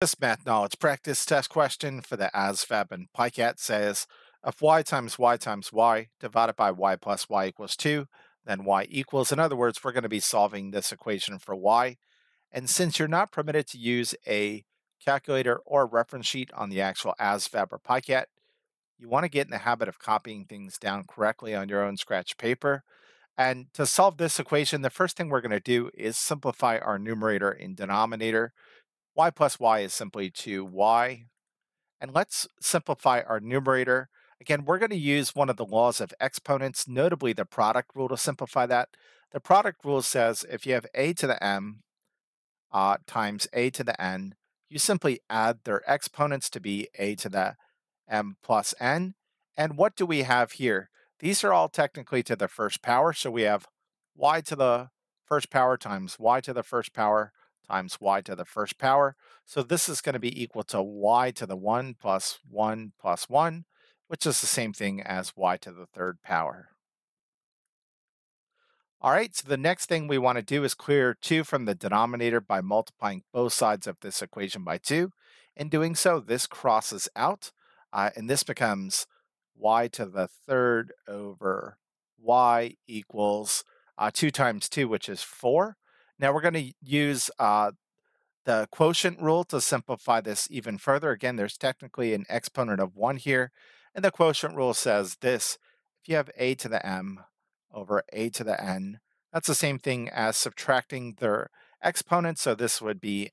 This math knowledge practice test question for the ASVAB and PICAT says if y times y times y divided by y plus y equals 2, then y equals. In other words, we're going to be solving this equation for y. And since you're not permitted to use a calculator or reference sheet on the actual ASVAB or PICAT, you want to get in the habit of copying things down correctly on your own scratch paper. And to solve this equation, the first thing we're going to do is simplify our numerator and denominator y plus y is simply 2y. And let's simplify our numerator. Again, we're going to use one of the laws of exponents, notably the product rule to simplify that. The product rule says if you have a to the m uh, times a to the n, you simply add their exponents to be a to the m plus n. And what do we have here? These are all technically to the first power, so we have y to the first power times y to the first power times y to the first power. So this is going to be equal to y to the 1 plus 1 plus 1, which is the same thing as y to the third power. All right, so the next thing we want to do is clear 2 from the denominator by multiplying both sides of this equation by 2. In doing so, this crosses out, uh, and this becomes y to the third over y equals uh, 2 times 2, which is 4. Now we're going to use uh, the quotient rule to simplify this even further. Again, there's technically an exponent of 1 here, and the quotient rule says this. If you have a to the m over a to the n, that's the same thing as subtracting their exponents, so this would be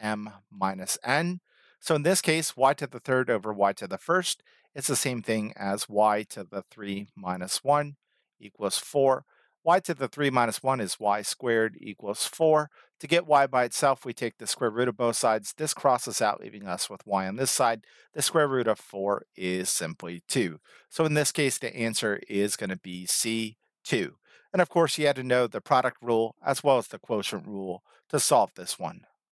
m minus n. So in this case, y to the third over y to the first, it's the same thing as y to the 3 minus 1 equals 4 y to the 3 minus 1 is y squared equals 4. To get y by itself, we take the square root of both sides. This crosses out, leaving us with y on this side. The square root of 4 is simply 2. So in this case, the answer is going to be C2. And of course, you had to know the product rule as well as the quotient rule to solve this one.